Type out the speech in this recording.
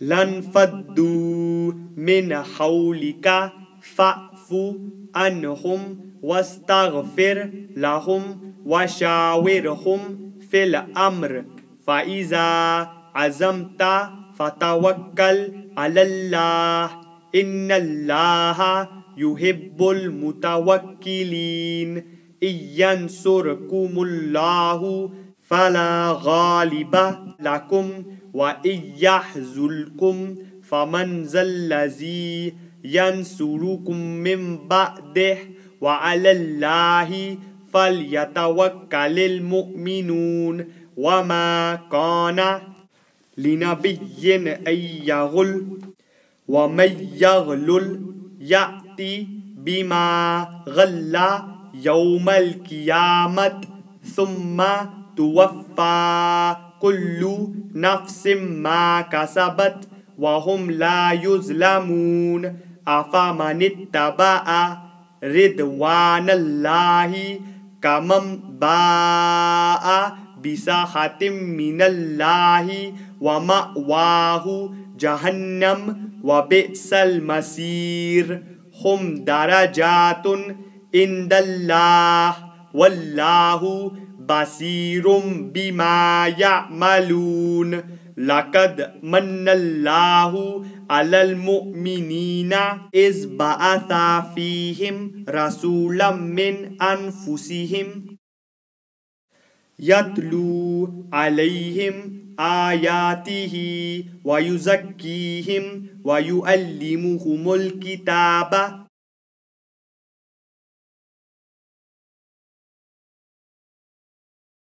لانفضوا من حولك فاعف عنهم واستغفر لهم وشاورهم في الأمر. فإذا عزمت فتوكل على الله إن الله يحب المتوكلين. إن ينصركم الله فلا غالب لكم وإن يحزلكم فمن ذا الذي ينصركم من بعده وعلى الله فليتوكل المؤمنون وما كان لنبي أن يغل ومن يغلل يأتي بما غل يوم القيامة ثم توفى كل نفس ما كسبت وهم لا يظلمون. أفمن اتبع رضوان الله كمن باء بساحة من الله ومأواه جهنم وبئس المصير. هم درجات عند الله والله بصير بما يعملون لقد من الله على المؤمنين إذ بعث فيهم رسولا من أنفسهم يتلو عليهم آياته ويزكيهم ويؤلمهم الكتاب